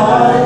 heart.